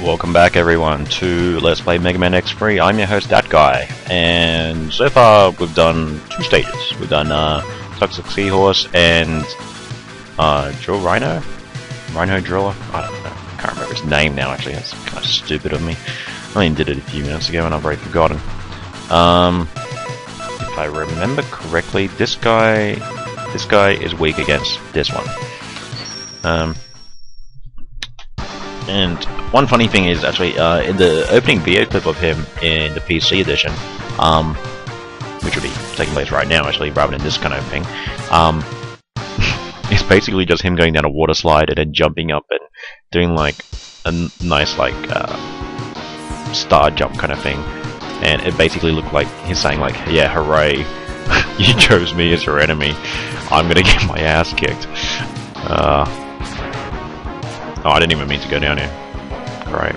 Welcome back everyone to Let's Play Mega Man X3. I'm your host, That Guy, and so far we've done two stages. We've done uh, Toxic Seahorse and uh, Drill Rhino? Rhino Driller? I don't know. I can't remember his name now actually, that's kind of stupid of me. I only did it a few minutes ago and I've already forgotten. Um, if I remember correctly, this guy, this guy is weak against this one. Um, and one funny thing is actually uh, in the opening video clip of him in the PC edition, um, which will be taking place right now actually, rather than this kind of thing, um, it's basically just him going down a water slide and then jumping up and doing like a nice like uh, star jump kind of thing, and it basically looked like he's saying like, yeah, hooray, you chose me as your enemy, I'm gonna get my ass kicked. Uh, Oh, I didn't even mean to go down here. Great.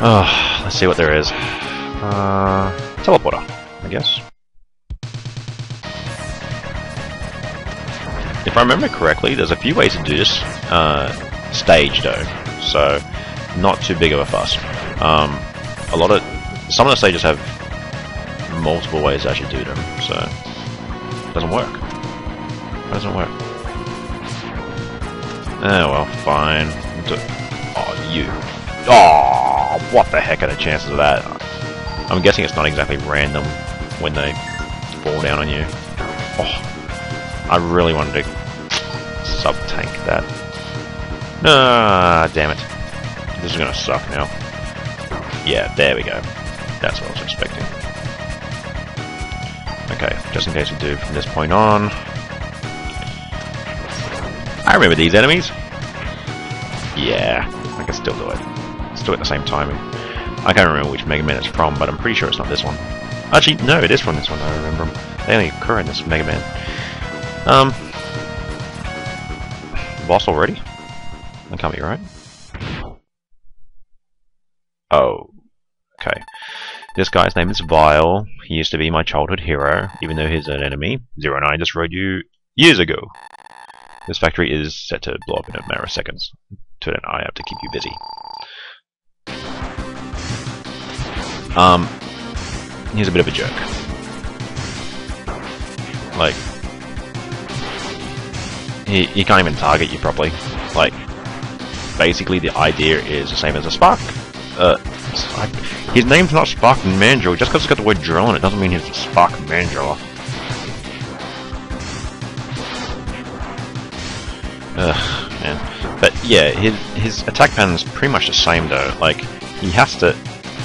Oh, let's see what there is. Uh, teleporter, I guess. If I remember correctly, there's a few ways to do this uh, stage though, so not too big of a fuss. Um, a lot of some of the stages have multiple ways to actually do them, so it doesn't work. It doesn't work. Oh well, fine. Oh, you. Oh, what the heck are the chances of that? I'm guessing it's not exactly random when they fall down on you. Oh, I really wanted to sub-tank that. Ah, damn it. This is gonna suck now. Yeah, there we go. That's what I was expecting. Okay, just in case we do from this point on. I remember these enemies. Yeah, I can still do it. Still at the same timing. I can't remember which Mega Man it's from, but I'm pretty sure it's not this one. Actually, no, it is from this one, I remember them. They only occur in this Mega Man. Um, boss already? That can't be right. Oh, okay. This guy's name is Vile. He used to be my childhood hero, even though he's an enemy. Zero Nine destroyed you years ago. This factory is set to blow up in a matter of seconds. To then I have to keep you busy. Um, he's a bit of a jerk. Like, he, he can't even target you properly. Like, basically the idea is the same as a Spark. Uh, his name's not Spark Mandrill. Just because it's got the word drill in it doesn't mean he's a Spark Mandriller. Ugh, man. But yeah, his his attack pattern is pretty much the same though. Like he has to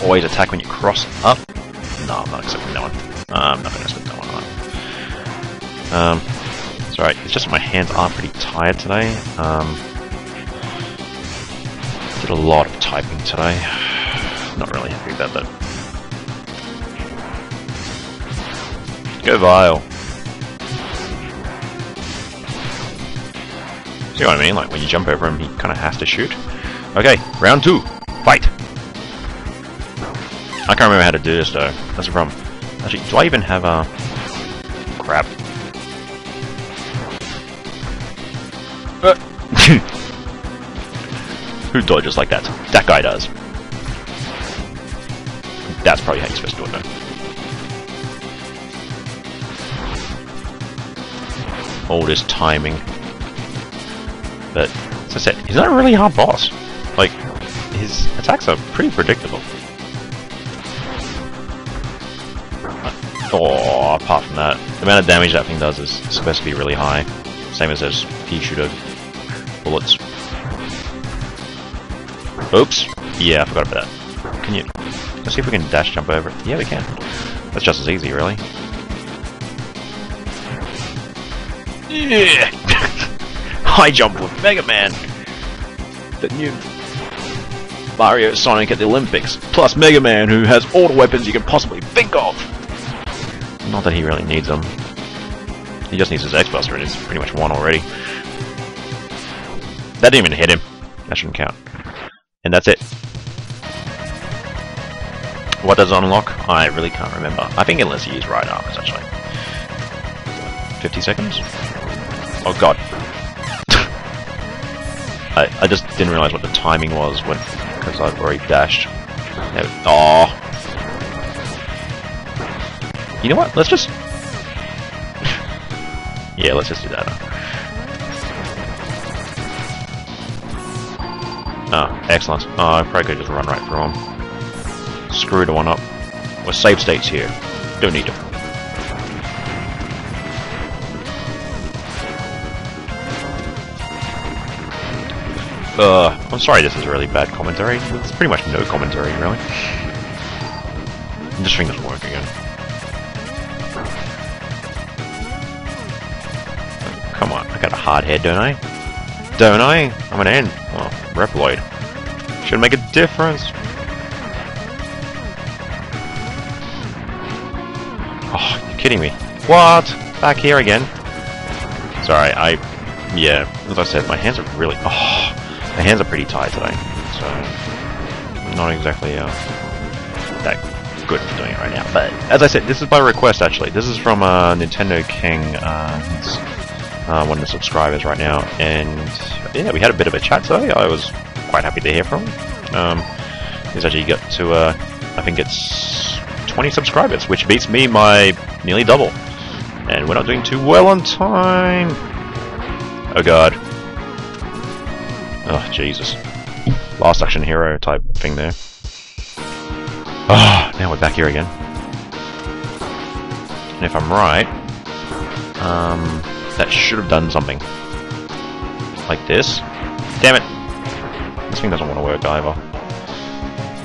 always attack when you cross up. No, I'm not accepting that one. Uh, I'm not going to accept that one. Um, it's alright. It's just my hands are pretty tired today. Um, did a lot of typing today. Not really happy about that. Go Vile. See what I mean? Like when you jump over him, he kind of has to shoot. Okay, round two, fight. I can't remember how to do this though. That's the problem. Actually, do I even have a crap? Uh. Who dodges like that? That guy does. That's probably how you're supposed to do it though. All this timing. But, as I said, he's not a really hard boss. Like, his attacks are pretty predictable. Oh, apart from that, the amount of damage that thing does is supposed to be really high. Same as those pea shooter bullets. Oops. Yeah, I forgot about that. Can you... Let's see if we can dash jump over it. Yeah, we can. That's just as easy, really. Yeah! High jump with Mega Man! The new Mario Sonic at the Olympics, plus Mega Man who has all the weapons you can possibly think of! Not that he really needs them. He just needs his X-Buster and he's pretty much won already. That didn't even hit him. That shouldn't count. And that's it. What does it unlock? I really can't remember. I think unless you use ride armors, actually. 50 seconds? Oh god. I, I just didn't realize what the timing was when because I've already dashed. Oh. You know what? Let's just... yeah, let's just do that. Oh, excellent. Oh, I probably could just run right through him. Screw the one up. We're save states here. Don't need to. Uh, I'm sorry this is really bad commentary. It's pretty much no commentary, really. This thing doesn't work again. Come on, I got a hard head, don't I? Don't I? I'm an N. Oh, Reploid. Should make a difference. Oh, you're kidding me. What? Back here again? Sorry, I... Yeah, as I said, my hands are really... Oh, my hands are pretty tired today, so not exactly uh, that good for doing it right now. But as I said, this is by request actually. This is from uh, Nintendo King, uh, uh, one of the subscribers right now, and yeah, we had a bit of a chat today. I was quite happy to hear from him. Um, he's actually got to, uh, I think it's 20 subscribers, which beats me my nearly double. And we're not doing too well on time. Oh god. Oh, Jesus. Last action hero type thing there. Ah, oh, now we're back here again. And if I'm right, um, that should have done something. Like this. Damn it! This thing doesn't want to work either.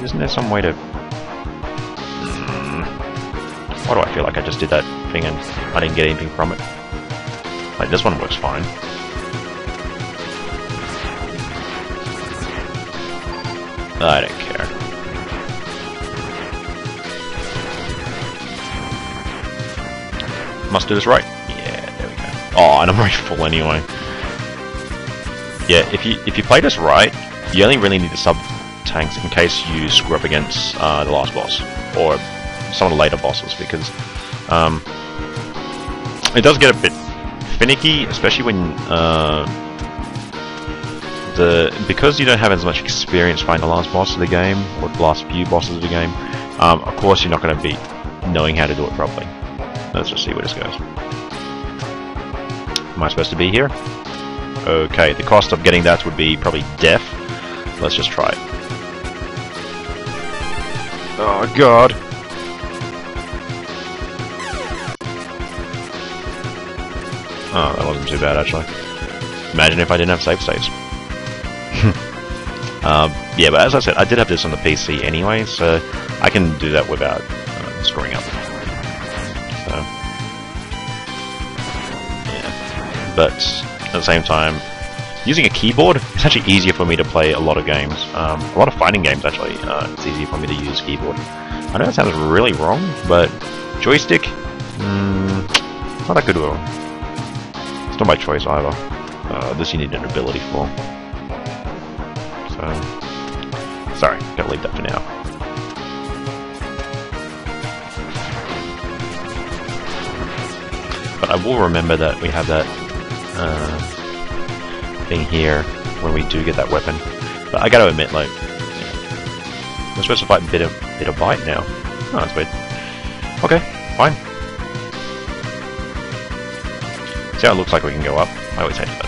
Isn't there some way to... Hmm. Why do I feel like I just did that thing and I didn't get anything from it? Like, this one works fine. I don't care. Must do this right. Yeah, there we go. Oh, and I'm already full anyway. Yeah, if you if you play this right, you only really need the sub tanks in case you screw up against uh, the last boss or some of the later bosses because um, it does get a bit finicky, especially when uh, the because you don't have as much experience fighting the last boss of the game or the last few bosses of the game, um, of course you're not going to be knowing how to do it properly. Let's just see where this goes. Am I supposed to be here? Okay, the cost of getting that would be probably death. Let's just try it. Oh god! Oh, that wasn't too bad actually. Imagine if I didn't have save states. Um, yeah, but as I said, I did have this on the PC anyway, so I can do that without uh, screwing up. So, yeah. But at the same time, using a keyboard, it's actually easier for me to play a lot of games. Um, a lot of fighting games, actually, uh, it's easier for me to use keyboard. I know that sounds really wrong, but joystick, mm, not that good at all. It's not my choice either. Uh, this you need an ability for. So, sorry, gotta leave that for now. But I will remember that we have that uh, thing here when we do get that weapon. But I gotta admit, like, we're supposed to fight bit of bit of Byte now. Oh, that's weird. Okay, fine. See how it looks like we can go up? I always hate that.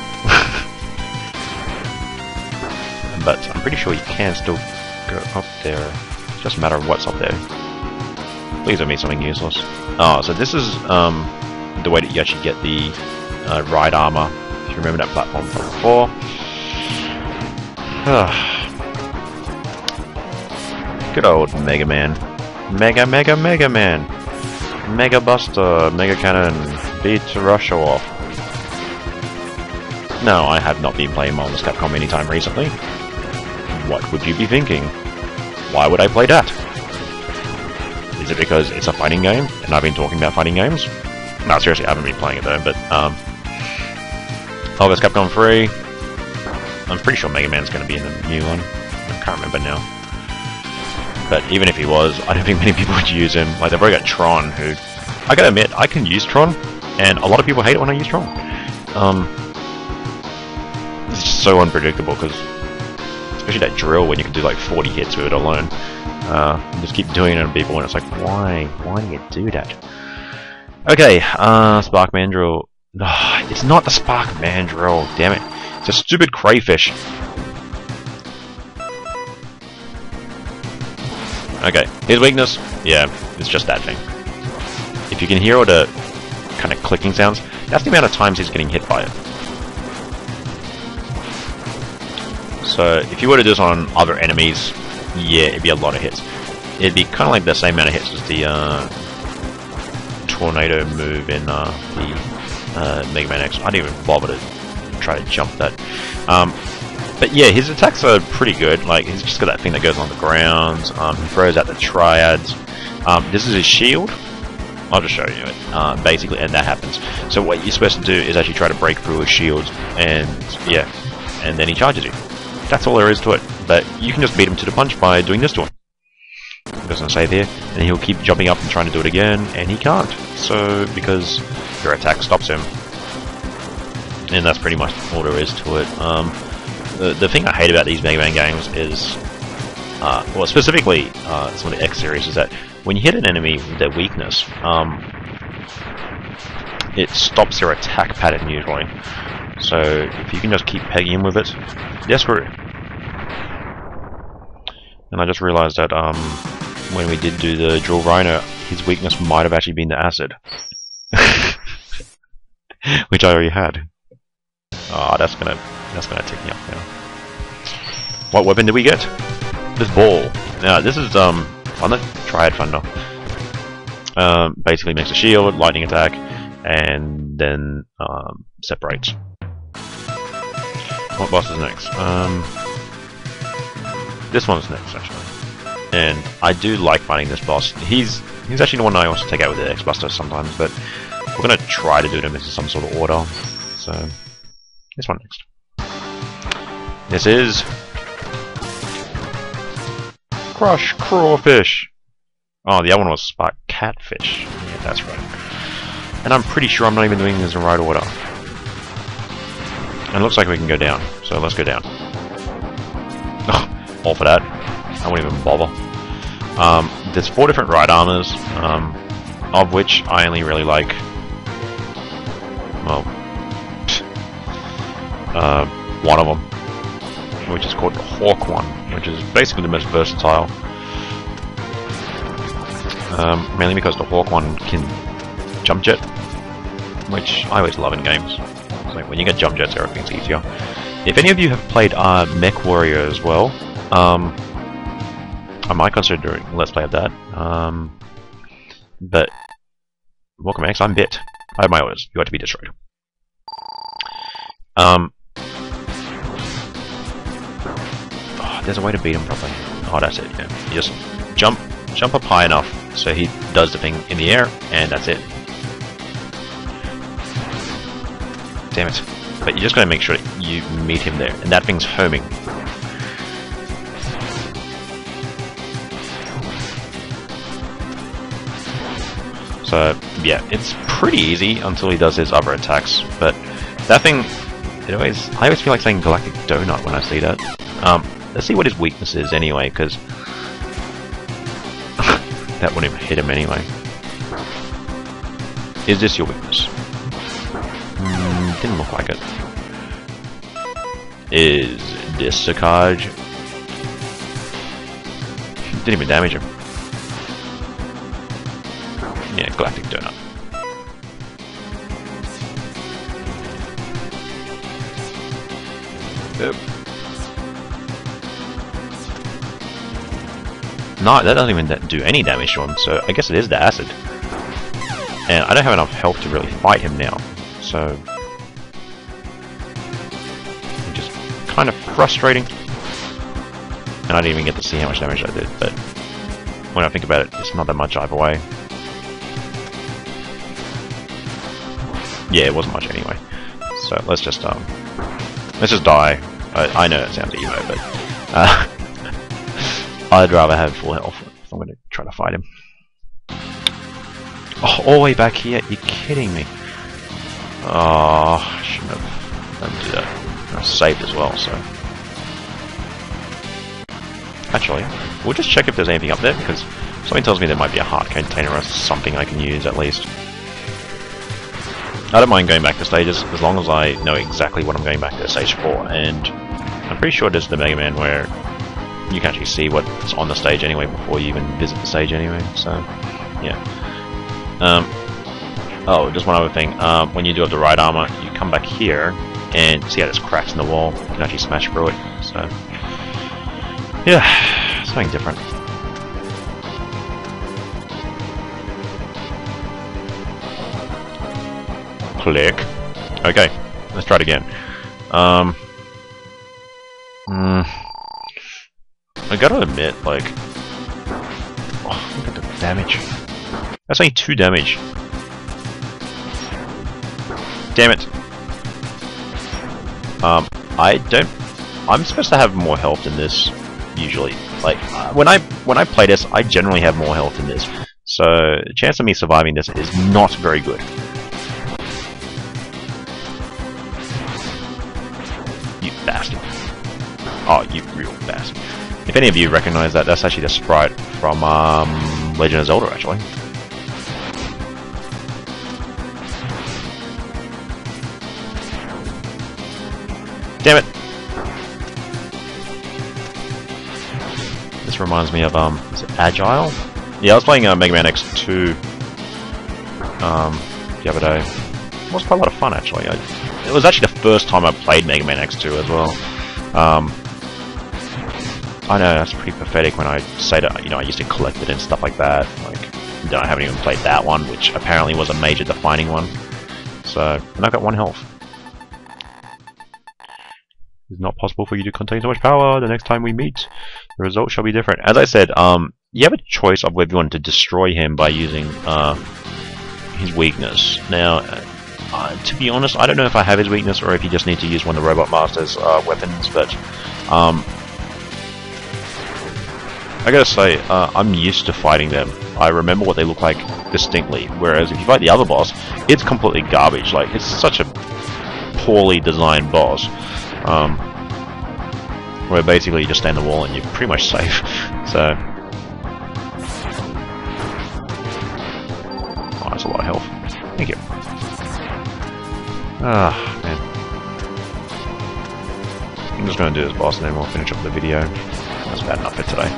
But I'm pretty sure you can still go up there. It's just a matter of what's up there. Please don't mean something useless. Oh, so this is um, the way that you actually get the uh, ride armor. If you remember that platform from before. Good old Mega Man. Mega, Mega, Mega Man. Mega Buster, Mega Cannon, beat Russia off. No, I have not been playing Marvel's Capcom anytime recently. What would you be thinking? Why would I play that? Is it because it's a fighting game, and I've been talking about fighting games? No, seriously, I haven't been playing it though, but, um... Marvel's Capcom 3... I'm pretty sure Mega Man's going to be in the new one. I can't remember now. But even if he was, I don't think many people would use him. Like, they've already got Tron, who... I gotta admit, I can use Tron, and a lot of people hate it when I use Tron. Um, it's just so unpredictable because especially that drill when you can do like 40 hits with it alone. Uh, just keep doing it on people and it's like, why? Why do you do that? Okay, uh, Spark Mandrill. Oh, it's not the Spark Mandrill, damn it. It's a stupid crayfish. Okay, his weakness, yeah, it's just that thing. If you can hear all the kind of clicking sounds, that's the amount of times he's getting hit by it. So if you were to do this on other enemies, yeah, it'd be a lot of hits. It'd be kind of like the same amount of hits as the uh, tornado move in uh, the uh, Mega Man X. I didn't even bother to try to jump that. Um, but yeah, his attacks are pretty good. Like he's just got that thing that goes on the ground. Um, he throws out the triads. Um, this is his shield. I'll just show you it, uh, basically, and that happens. So what you're supposed to do is actually try to break through his shield, and yeah, and then he charges you. That's all there is to it. But you can just beat him to the punch by doing this to him. It doesn't save here, and he'll keep jumping up and trying to do it again, and he can't. So, because your attack stops him. And that's pretty much all there is to it. Um, the, the thing I hate about these Mega Man games is, uh, well, specifically uh, some of the X series, is that when you hit an enemy with their weakness, um, it stops their attack pattern usually. So if you can just keep pegging him with it, yeah, screw And I just realized that um, when we did do the Drill Rhino, his weakness might have actually been the acid. Which I already had. Oh, that's gonna that's gonna take me up now. What weapon did we get? This ball. Now this is um on the Triad Thunder. Um, basically makes a shield, lightning attack, and then um, separates. What boss is next? Um, this one's next, actually. And I do like fighting this boss. He's he's actually the one I want to take out with the X-Buster sometimes, but we're going to try to do them in some sort of order. So, this one next. This is... Crush Crawfish! Oh, the other one was Spark Catfish. Yeah, that's right. And I'm pretty sure I'm not even doing this in the right order. And it looks like we can go down, so let's go down. all for that. I won't even bother. Um, there's four different ride armors, um, of which I only really like, well, uh, one of them, which is called the Hawk one, which is basically the most versatile. Um, mainly because the Hawk one can jump jet, which I always love in games. So when you get jump jets, everything's easier. If any of you have played uh, MechWarrior as well, um, I might consider doing Let's Play of that. Um, but, welcome X, I'm Bit. I have my orders. You are to be destroyed. Um, oh, there's a way to beat him properly. Oh, that's it, yeah. You just jump, jump up high enough so he does the thing in the air, and that's it. Damn it. But you just gotta make sure you meet him there. And that thing's homing. So, yeah, it's pretty easy until he does his other attacks. But that thing, it always, I always feel like saying Galactic Donut when I see that. Um, let's see what his weakness is anyway, because that wouldn't hit him anyway. Is this your weakness? Didn't look like it. Is this Sakaj? Didn't even damage him. Yeah, Galactic Donut. Yep. No, that doesn't even do any damage to him, so I guess it is the acid. And I don't have enough health to really fight him now, so kind of frustrating. And I didn't even get to see how much damage I did, but when I think about it, it's not that much either way. Yeah, it wasn't much anyway. So let's just um, let's just die. I, I know it sounds emo, but uh, I'd rather have full health if I'm going to try to fight him. Oh, all the way back here? You're kidding me. Oh, I shouldn't have. Don't that. I saved as well, so... Actually, we'll just check if there's anything up there, because something tells me there might be a heart container or something I can use, at least. I don't mind going back to stages, as long as I know exactly what I'm going back to stage for, and I'm pretty sure this is the Mega Man where you can actually see what's on the stage anyway before you even visit the stage anyway, so, yeah. Um, oh, just one other thing, um, when you do have the ride armor, you come back here, and see how there's cracks in the wall, you can actually smash through it, so... Yeah, something different. Click. Okay, let's try it again. Um, mm, I gotta admit, like, oh, look at the damage. That's only two damage. Damn it. Um, I don't. I'm supposed to have more health than this usually. Like when I when I play this, I generally have more health than this. So the chance of me surviving this is not very good. You bastard. Oh, you real bastard. If any of you recognize that, that's actually the sprite from um, Legend of Zelda, actually. Damn it! This reminds me of, um, is it Agile? Yeah, I was playing uh, Mega Man X2 um, the other day. It was quite a lot of fun, actually. I, it was actually the first time I played Mega Man X2 as well. Um, I know, that's pretty pathetic when I say that, you know, I used to collect it and stuff like that. Like, I haven't even played that one, which apparently was a major defining one. So, and I've got one health. It's not possible for you to contain so much power the next time we meet. The result shall be different. As I said, um, you have a choice of whether you want to destroy him by using uh, his weakness. Now, uh, uh, to be honest, I don't know if I have his weakness or if you just need to use one of the Robot Master's uh, weapons, but um, I gotta say, uh, I'm used to fighting them. I remember what they look like distinctly, whereas if you fight the other boss, it's completely garbage. Like, it's such a poorly designed boss. Um, where basically you just stand the wall and you're pretty much safe. So, oh, that's a lot of health. Thank you. Ah, man. I'm just going to do this boss and then we'll finish up the video. That's bad enough for today.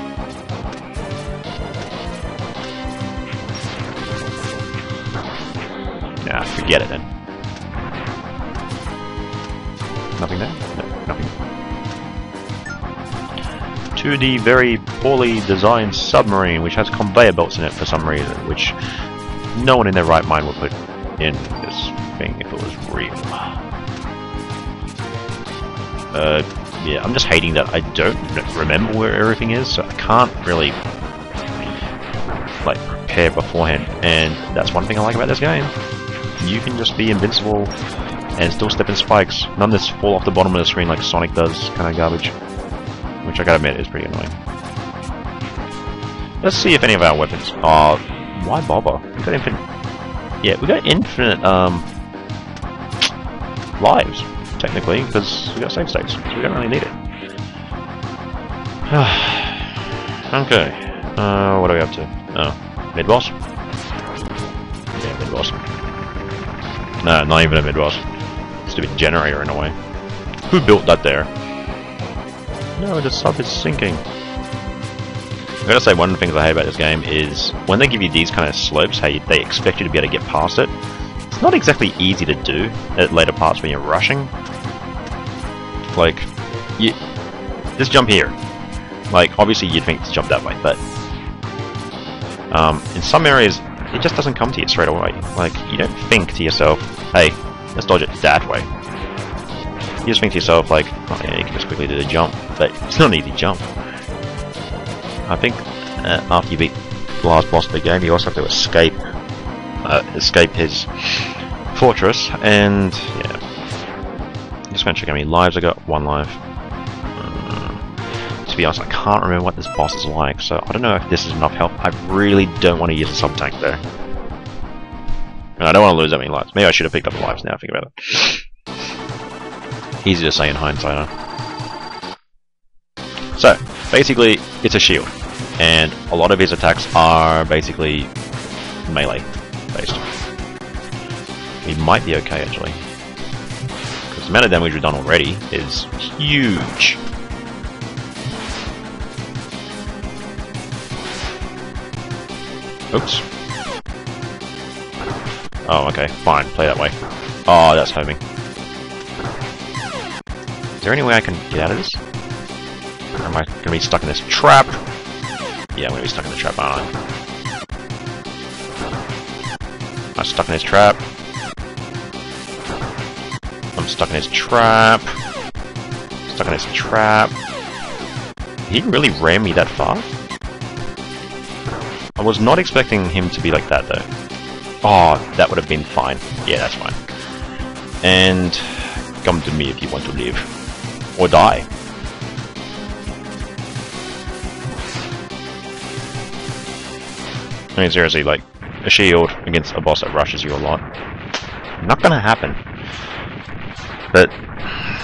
Yeah, forget it then. Nothing there? No, nothing. To the very poorly designed submarine, which has conveyor belts in it for some reason, which no one in their right mind would put in this thing if it was real. Uh, yeah, I'm just hating that I don't remember where everything is, so I can't really like prepare beforehand, and that's one thing I like about this game. You can just be invincible and still step in spikes. None this fall off the bottom of the screen like Sonic does, kind of garbage. Which I gotta admit is pretty annoying. Let's see if any of our weapons are... Why bother? We got infinite... Yeah, we got infinite, um... Lives, technically, because we got save states, so we don't really need it. okay. Uh, what are we up to? Oh, mid-boss? Yeah, mid-boss. No, not even a mid-boss. Stupid generator in a way. Who built that there? No, the sub is sinking. I gotta say, one of the things I hate about this game is when they give you these kind of slopes, how you, they expect you to be able to get past it. It's not exactly easy to do at later parts when you're rushing. Like, you just jump here. Like, obviously you'd think to jump that way, but um, in some areas it just doesn't come to you straight away. Like, you don't think to yourself, hey, let's dodge it that way. You just think to yourself, like, oh yeah, you can just quickly do the jump, but it's not an easy jump. I think uh, after you beat the last boss of the game, you also have to escape, uh, escape his fortress, and yeah. I'm just gonna check how many lives I got. One life. Uh, to be honest, I can't remember what this boss is like, so I don't know if this is enough help. I really don't want to use a sub tank there. And I don't want to lose that many lives. Maybe I should have picked up the lives now, think about it. Easy to say in hindsight, huh? So, basically, it's a shield, and a lot of his attacks are basically melee based. He might be okay, actually. Because the amount of damage we've done already is huge. Oops. Oh, okay, fine, play that way. Oh, that's homing. Is there any way I can get out of this? Or am I gonna be stuck in this trap? Yeah, I'm gonna be stuck in the trap, aren't I? I'm stuck in his trap. I'm stuck in his trap. Stuck in his trap. He really ran me that far? I was not expecting him to be like that though. Oh, that would have been fine. Yeah, that's fine. And come to me if you want to live. Or die. I mean, seriously, like, a shield against a boss that rushes you a lot. Not gonna happen. But,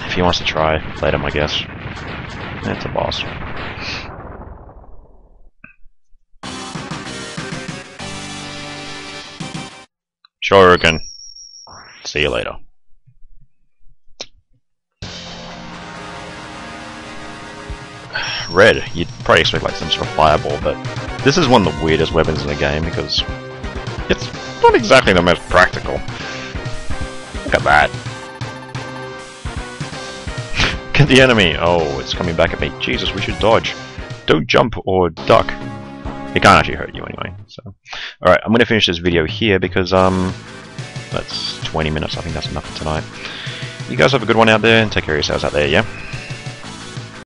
if he wants to try, let him, I guess. It's a boss. Shoryuken. See you later. Red, you'd probably expect like some sort of fireball, but this is one of the weirdest weapons in the game because it's not exactly the most practical. Look at that. Get the enemy! Oh, it's coming back at me. Jesus, we should dodge. Don't jump or duck. It can't actually hurt you anyway, so... Alright, I'm gonna finish this video here because, um... That's 20 minutes, I think that's enough for tonight. You guys have a good one out there, and take care of yourselves out there, yeah?